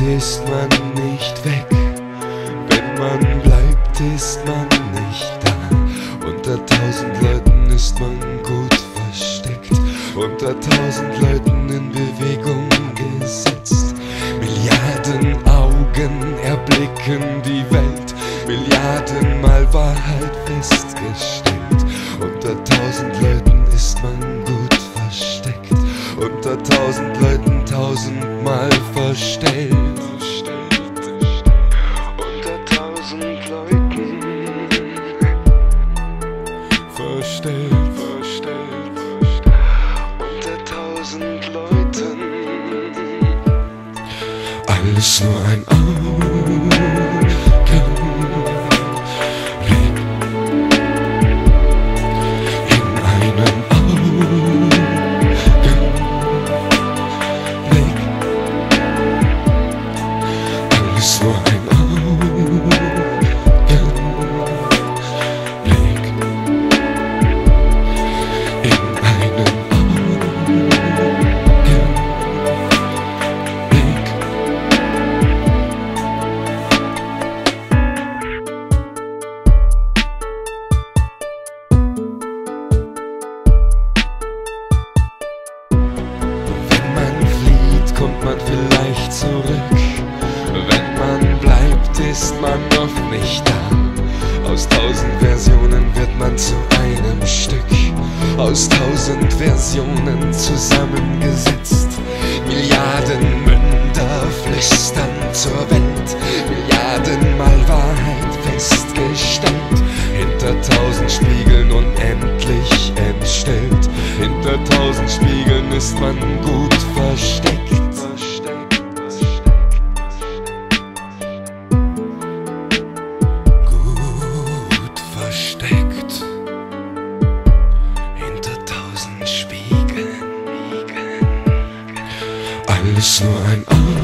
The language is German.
ist man nicht weg. Wenn man bleibt, ist man nicht da. Unter tausend Leuten ist man gut versteckt. Unter tausend Leuten in Bewegung gesetzt. Milliarden Augen erblicken die Welt. Milliarden Mal Wahrheit festgestellt. Unter tausend Leuten ist man gut versteckt. Unter tausend Leuten tausendmal verstellt. Unter tausend Leuten verstellt, verstellt. Unter tausend Leuten alles nur ein Augenblick. Man flieht, kommt man vielleicht Aus tausend Versionen zusammengesetzt. Milliarden Münder flüstern zur Welt. Milliarden Mal Wahrheit festgestellt. Hinter tausend Spiegeln unendlich entstellt. Hinter tausend Spiegeln ist man gut versteckt. this, I'm out. Oh.